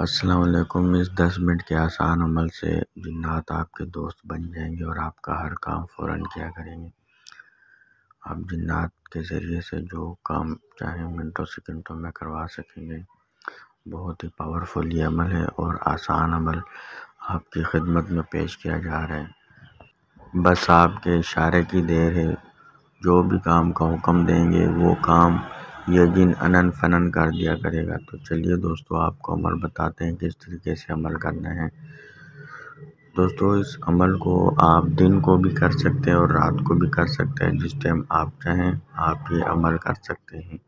अस्सलाम वालेकुम इस दस मिनट के आसान अमल से जिन्नात आपके दोस्त बन जाएँगे और आपका हर काम फ़ौरन किया करेंगे। आप जिन्नात के ज़रिए से जो काम चाहे मिनटों सेकंडों में करवा सकेंगे। बहुत ही पावरफुल ये अमल है और आसान अमल आपकी खिदमत में पेश किया जा रहा है। बस आपके इशारे की देर है। जो भी काम का हुक्म देंगे, वो काम ये जिन अनन फनन कर दिया करेगा। तो चलिए दोस्तों, आपको अमल बताते हैं किस तरीके से अमल करना है। दोस्तों, इस अमल को आप दिन को भी कर सकते हैं और रात को भी कर सकते हैं, जिस टाइम आप चाहें, आप ये अमल कर सकते हैं।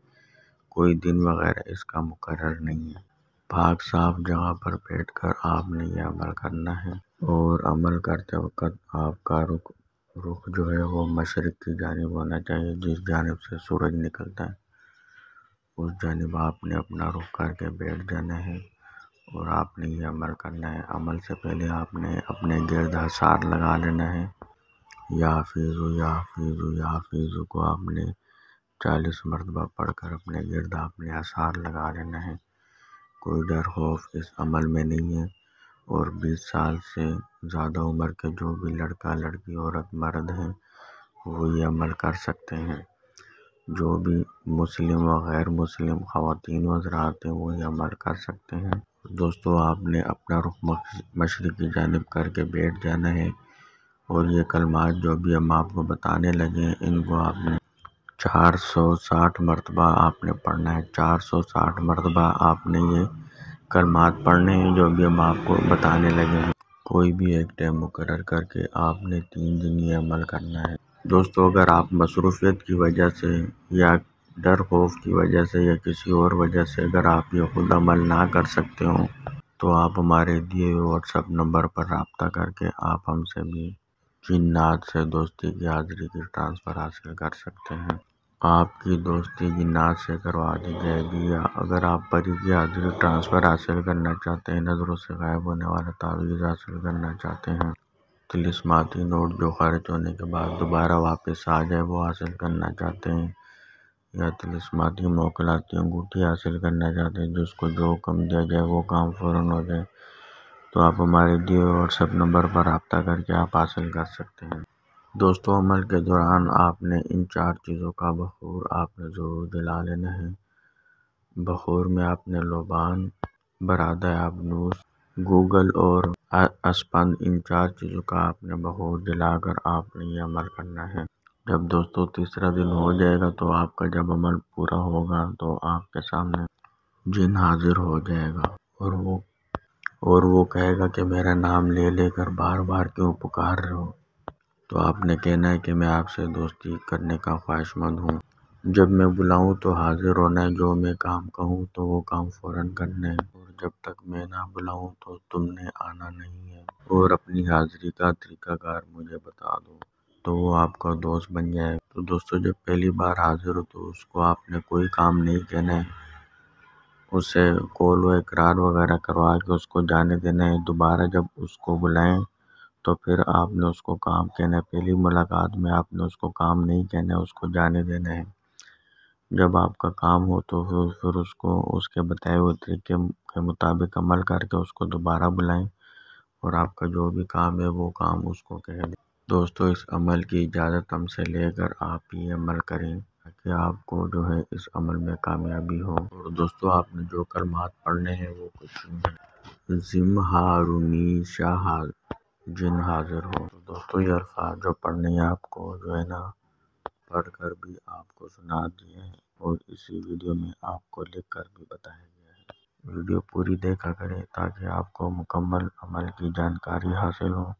कोई दिन वगैरह इसका मुकर नहीं है। पाक साफ़ जगह पर बैठ कर आपने ये अमल करना है और अमल करते वक्त आपका रुख रुख जो है वो मशरक़ की जानब होना चाहिए, जिस जानब से सूरज निकलता है। उस जानब आपने अपना रुख करके बैठ जाना है और आपने ये अमल करना है। अमल से पहले आपने अपने गिरद हसार लगा लेना है। या हाफिज़ु या हाफिज़ु या हाफिज़ु को आपने चालीस मरतबा पढ़कर अपने गिरद आपने आसार लगा लेना है। कोई डर, खौफ इस अमल में नहीं है और बीस साल से ज़्यादा उम्र के जो भी लड़का, लड़की, औरत, मर्द हैं, वो ये अमल कर सकते हैं। जो भी मुस्लिम व गैर मुस्लिम ख़वातीन हजरात हैं, वो ये अमल कर सकते हैं। दोस्तों, आपने अपना रुख मशरक़ की जानब करके बैठ जाना है और ये कलमात जो भी हम आपको बताने लगे हैं, इनको आपने चार सौ साठ मरतबा आपने पढ़ना है। चार सौ साठ मरतबा आपने ये कलमात पढ़ने हैं जो भी हम आपको बताने लगे हैं। कोई भी एक टाइम मुकर करके आपने तीन दिन ये अमल करना है। दोस्तों, अगर आप मसरूफ़ियत की वजह से या डर खौफ की वजह से या किसी और वजह से अगर आप ये खुद अमल ना कर सकते हो तो आप हमारे दिए हुए व्हाट्सअप नंबर पर रबता करके आप हमसे भी जिन्नात से दोस्ती की हाज़िरी की ट्रांसफ़र हासिल कर सकते हैं। आपकी दोस्ती जिन्नात से करवा दी जाएगी या अगर आप परी की हाज़िरी ट्रांसफ़र हासिल करना चाहते हैं, नज़रों से गायब होने वाला तावीज़ हासिल करना चाहते हैं तिलिस्माती नोट जो ख़ारिज होने के बाद दोबारा वापस आ जाए, वो हासिल करना चाहते हैं। या तिलिस्माती मोकलाती अंगूठी हासिल करना चाहते हैं, जिसको जो हुक्म दिया जाए, वो काम फ़ौर हो जाए। तो आप हमारे दिए व्हाट्सएप नंबर पर रबता करके आप हासिल कर सकते हैं। दोस्तों, अमल के दौरान आपने इन चार चीज़ों का बखूर आपने ज़रूर दिला लेना है। बखूर में आपने लोबान, बरादा आबनूस गूगल और अस्पंद इन चार चीज़ों का आपने बहुत दिलाकर आपने ये अमल करना है। जब दोस्तों तीसरा दिन हो जाएगा तो आपका जब अमल पूरा होगा तो आपके सामने जिन हाजिर हो जाएगा और वो और वो कहेगा कि मेरा नाम ले लेकर बार बार क्यों पुकार रहे हो? तो आपने कहना है कि मैं आपसे दोस्ती करने का ख्वाहिशमंद हूँ। जब मैं बुलाऊँ तो हाजिर होना है, जो मैं काम कहूँ तो वो काम फ़ौरन करना है। जब तक मैं ना बुलाऊँ तो तुमने आना नहीं है। और अपनी हाज़िरी का तरीक़ाकार मुझे बता दो तो वो आपका दोस्त बन जाए। तो दोस्तों, जब पहली बार हाज़िर हो तो उसको आपने कोई काम नहीं कहना है। उसे कॉल व इकरार वगैरह करवा के उसको जाने देना है। दोबारा जब उसको बुलाएँ तो फिर आपने उसको काम कहना है। पहली मुलाकात में आपने उसको काम नहीं कहना है, उसको जाने देना है। जब आपका काम हो तो फिर फिर उसको, उसके बताए हुए तरीके के मुताबिक अमल करके उसको दोबारा बुलाएँ और आपका जो भी काम है, वो काम उसको कह दें। दोस्तों, इस अमल की इजाज़त हमसे लेकर आप ये अमल करें ताकि आपको जो है, इस अमल में कामयाबी हो। और दोस्तों, आपने जो कलमात पढ़ने हैं, वो कुछ नहीं जिम हारूनी शाह जिन हाजिर हो। तो दोस्तों, ये अल्फाज जो पढ़ने हैं आपको, जो है ना पढ़ कर भी आपको सुना दिए हैं और इसी वीडियो में आपको लिख कर भी बताया गया है। वीडियो पूरी देखा करें ताकि आपको मुकम्मल अमल की जानकारी हासिल हो,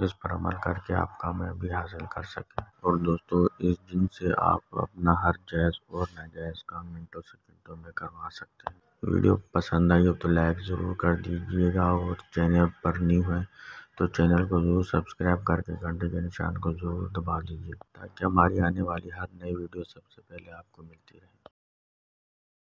जिस पर अमल करके आप कामयाबी हासिल कर सकें। और दोस्तों, इस दिन से आप अपना हर जायज़ और नाजायज़ काम मिनटों सेकंडों में करवा सकते हैं। वीडियो पसंद आई हो तो लाइक ज़रूर कर दीजिएगा और चैनल पर न्यू है तो चैनल को ज़रूर सब्सक्राइब करके घंटे के निशान को ज़रूर दबा दीजिए, ताकि हमारी आने वाली हर नई वीडियो सबसे पहले आपको मिलती रहे।